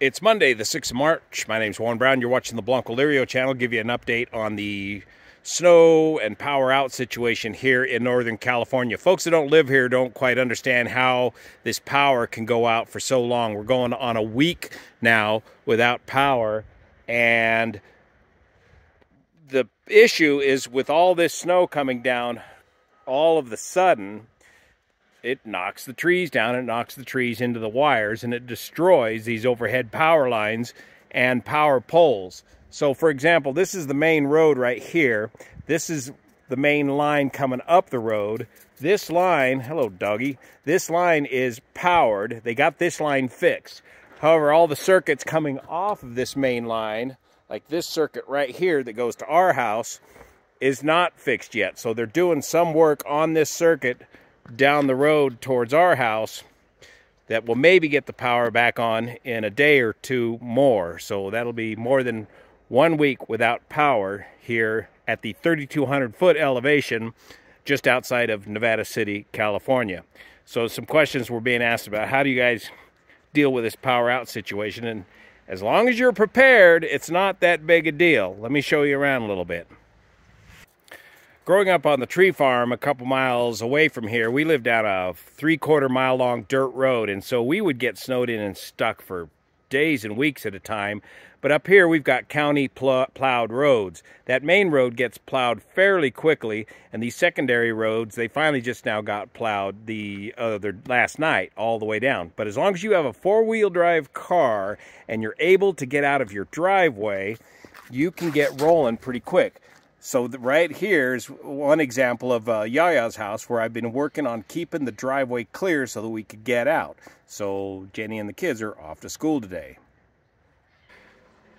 It's Monday, the 6th of March. My name's Warren Brown. You're watching the blancolirio channel. Give you an update on the snow and power out situation here in Northern California. Folks that don't live here don't quite understand how this power can go out for so long. We're going on a week now without power and the issue is with all this snow coming down all of the sudden it knocks the trees down, it knocks the trees into the wires, and it destroys these overhead power lines and power poles. So, for example, this is the main road right here. This is the main line coming up the road. This line, hello, doggy, this line is powered. They got this line fixed. However, all the circuits coming off of this main line, like this circuit right here that goes to our house, is not fixed yet. So they're doing some work on this circuit down the road towards our house that will maybe get the power back on in a day or two more. So that'll be more than one week without power here at the 3,200 foot elevation just outside of Nevada City, California. So some questions were being asked about how do you guys deal with this power out situation? And as long as you're prepared, it's not that big a deal. Let me show you around a little bit growing up on the tree farm a couple miles away from here, we lived down a three quarter mile long dirt road. And so we would get snowed in and stuck for days and weeks at a time. But up here, we've got county pl plowed roads. That main road gets plowed fairly quickly, and these secondary roads, they finally just now got plowed the other last night all the way down. But as long as you have a four wheel drive car and you're able to get out of your driveway, you can get rolling pretty quick. So right here is one example of uh, Yaya's house where I've been working on keeping the driveway clear so that we could get out. So Jenny and the kids are off to school today.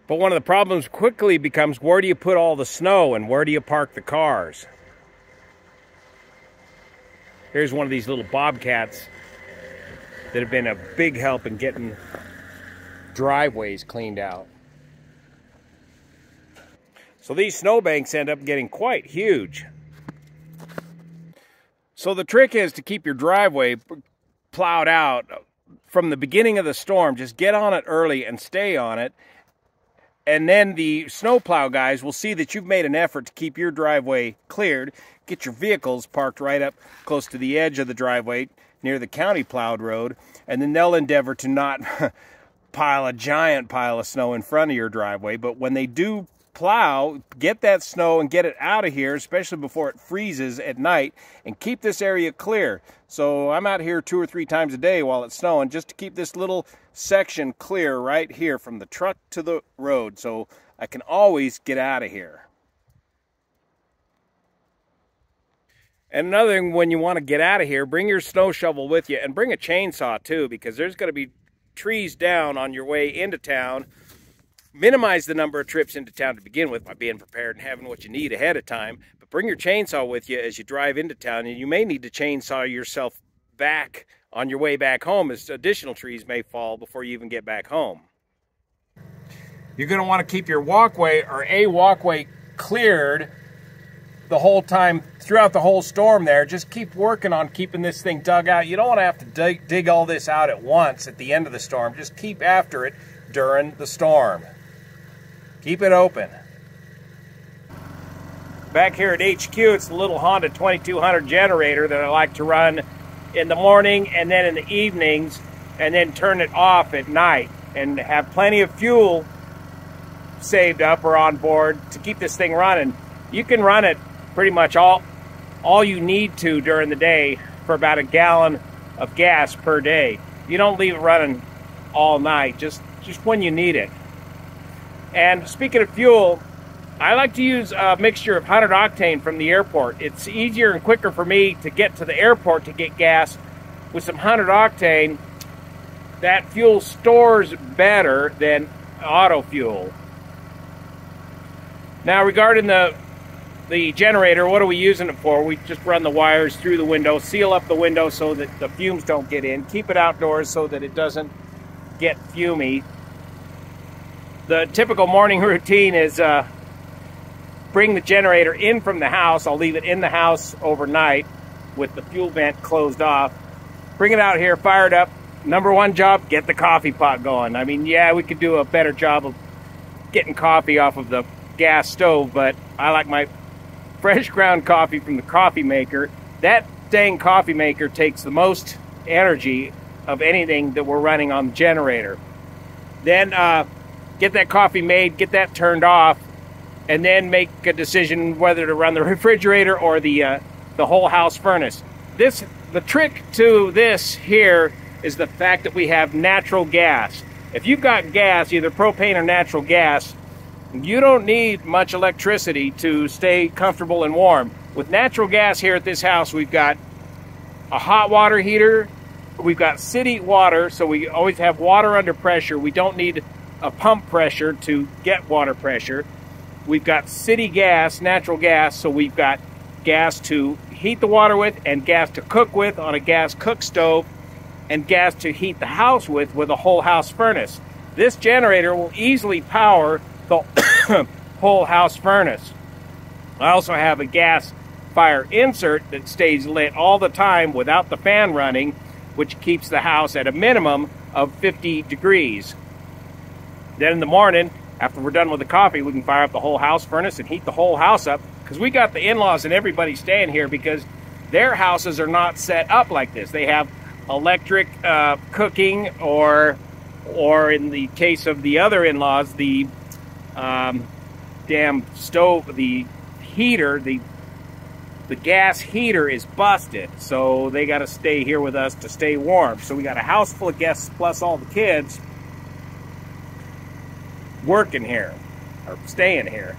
But one of the problems quickly becomes where do you put all the snow and where do you park the cars? Here's one of these little bobcats that have been a big help in getting driveways cleaned out. So these snowbanks end up getting quite huge. So the trick is to keep your driveway plowed out from the beginning of the storm. Just get on it early and stay on it. And then the snowplow guys will see that you've made an effort to keep your driveway cleared. Get your vehicles parked right up close to the edge of the driveway near the county plowed road. And then they'll endeavor to not pile a giant pile of snow in front of your driveway. But when they do plow, get that snow and get it out of here, especially before it freezes at night, and keep this area clear. So I'm out here two or three times a day while it's snowing just to keep this little section clear right here from the truck to the road so I can always get out of here. And another thing, when you want to get out of here, bring your snow shovel with you and bring a chainsaw too because there's going to be trees down on your way into town minimize the number of trips into town to begin with by being prepared and having what you need ahead of time. But bring your chainsaw with you as you drive into town, and you may need to chainsaw yourself back on your way back home as additional trees may fall before you even get back home. You're going to want to keep your walkway or a walkway cleared the whole time throughout the whole storm there. Just keep working on keeping this thing dug out. You don't want to have to dig, dig all this out at once at the end of the storm. Just keep after it during the storm. Keep it open. Back here at HQ, it's the little Honda 2200 generator that I like to run in the morning and then in the evenings and then turn it off at night and have plenty of fuel saved up or on board to keep this thing running. You can run it pretty much all all you need to during the day for about a gallon of gas per day. You don't leave it running all night, just just when you need it. And speaking of fuel, I like to use a mixture of 100 octane from the airport. It's easier and quicker for me to get to the airport to get gas with some 100 octane. That fuel stores better than auto fuel. Now, regarding the the generator, what are we using it for? We just run the wires through the window, seal up the window so that the fumes don't get in, keep it outdoors so that it doesn't get fumy the typical morning routine is uh, bring the generator in from the house. I'll leave it in the house overnight with the fuel vent closed off. Bring it out here, fire it up number one job, get the coffee pot going. I mean, yeah, we could do a better job of getting coffee off of the gas stove, but I like my fresh ground coffee from the coffee maker. That dang coffee maker takes the most energy of anything that we're running on the generator. Then uh, get that coffee made, get that turned off, and then make a decision whether to run the refrigerator or the uh, the whole house furnace. This the trick to this here is the fact that we have natural gas. If you've got gas, either propane or natural gas, you don't need much electricity to stay comfortable and warm. With natural gas here at this house, we've got a hot water heater, we've got city water, so we always have water under pressure. We don't need a pump pressure to get water pressure. We've got city gas, natural gas, so we've got gas to heat the water with and gas to cook with on a gas cook stove and gas to heat the house with with a whole house furnace. This generator will easily power the whole house furnace. I also have a gas fire insert that stays lit all the time without the fan running, which keeps the house at a minimum of 50 degrees. Then in the morning, after we're done with the coffee, we can fire up the whole house furnace and heat the whole house up because we got the in-laws and everybody staying here because their houses are not set up like this. They have electric uh, cooking or or in the case of the other in-laws, the um, damn stove, the heater, the the gas heater is busted, so they got to stay here with us to stay warm. So we got a house full of guests plus all the kids working here or staying here.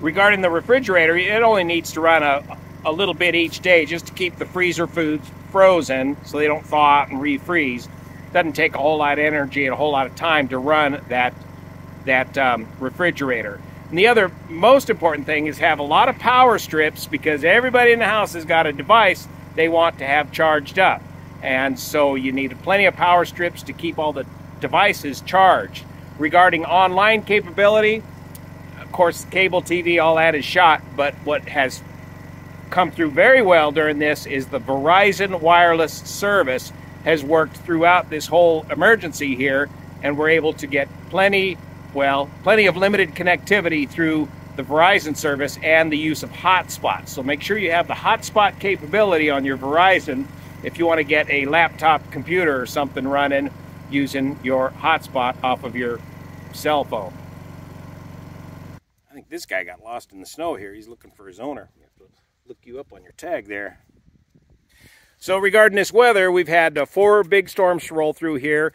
Regarding the refrigerator, it only needs to run a, a little bit each day just to keep the freezer foods frozen so they don't thaw out and refreeze. Doesn't take a whole lot of energy and a whole lot of time to run that that um, refrigerator. And the other most important thing is have a lot of power strips because everybody in the house has got a device they want to have charged up. And so you need plenty of power strips to keep all the devices charged. Regarding online capability, of course, cable TV, all that is shot, but what has come through very well during this is the Verizon wireless service has worked throughout this whole emergency here, and we're able to get plenty well, plenty of limited connectivity through the Verizon service and the use of hotspots. So make sure you have the hotspot capability on your Verizon if you want to get a laptop computer or something running using your hotspot off of your cell phone. I think this guy got lost in the snow here. He's looking for his owner. Have to look you up on your tag there. So regarding this weather, we've had uh, four big storms roll through here.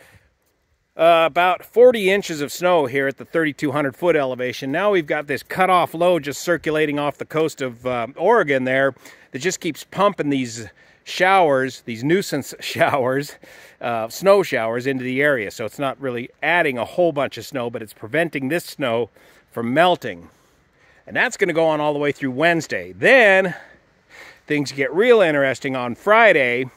Uh, about 40 inches of snow here at the 3,200 foot elevation. Now we've got this cut-off low just circulating off the coast of uh, Oregon there that just keeps pumping these showers, these nuisance showers, uh, snow showers into the area. So it's not really adding a whole bunch of snow, but it's preventing this snow from melting. And that's going to go on all the way through Wednesday. Then things get real interesting on Friday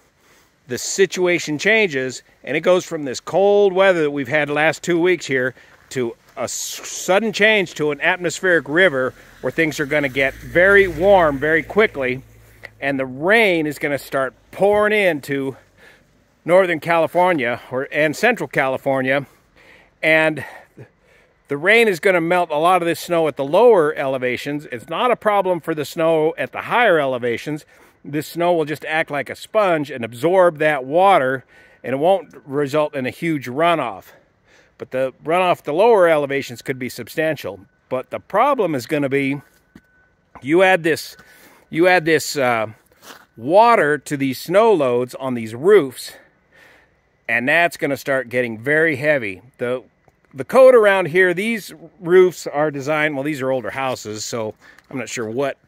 the situation changes and it goes from this cold weather that we've had last two weeks here to a sudden change to an atmospheric river where things are going to get very warm very quickly and the rain is going to start pouring into northern california or and central california and the rain is going to melt a lot of this snow at the lower elevations it's not a problem for the snow at the higher elevations this snow will just act like a sponge and absorb that water and it won't result in a huge runoff. But the runoff the lower elevations could be substantial. But the problem is going to be you add this you add this uh, water to these snow loads on these roofs and that's going to start getting very heavy. The the code around here, these roofs are designed, well, these are older houses, so I'm not sure what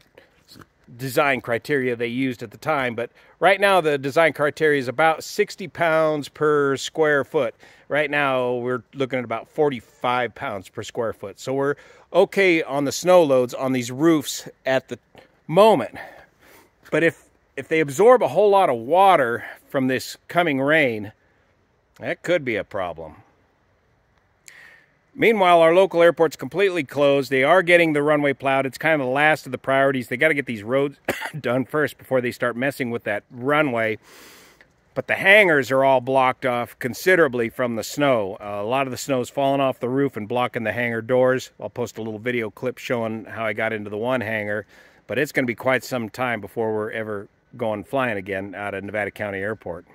design criteria they used at the time. But right now, the design criteria is about 60 pounds per square foot. Right now, we're looking at about 45 pounds per square foot. So we're okay on the snow loads on these roofs at the moment. But if if they absorb a whole lot of water from this coming rain, that could be a problem. Meanwhile, our local airport's completely closed. They are getting the runway plowed. It's kind of the last of the priorities. They got to get these roads done first before they start messing with that runway. but the hangars are all blocked off considerably from the snow. Uh, a lot of the snow's falling off the roof and blocking the hangar doors. I'll post a little video clip showing how I got into the one hangar, but it's going to be quite some time before we're ever going flying again out of Nevada County Airport.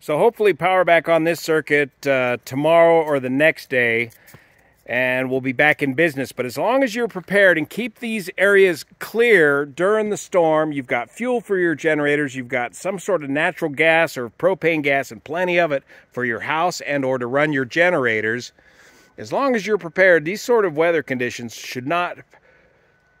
So hopefully power back on this circuit uh, tomorrow or the next day and we'll be back in business. But as long as you're prepared and keep these areas clear during the storm, you've got fuel for your generators, you've got some sort of natural gas or propane gas and plenty of it for your house and or to run your generators. As long as you're prepared, these sort of weather conditions should not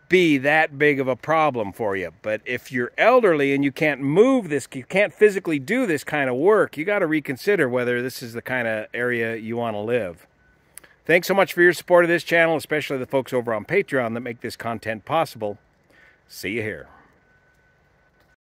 be that big of a problem for you. But if you're elderly and you can't move this, you can't physically do this kind of work, you got to reconsider whether this is the kind of area you want to live. Thanks so much for your support of this channel, especially the folks over on Patreon that make this content possible. See you here.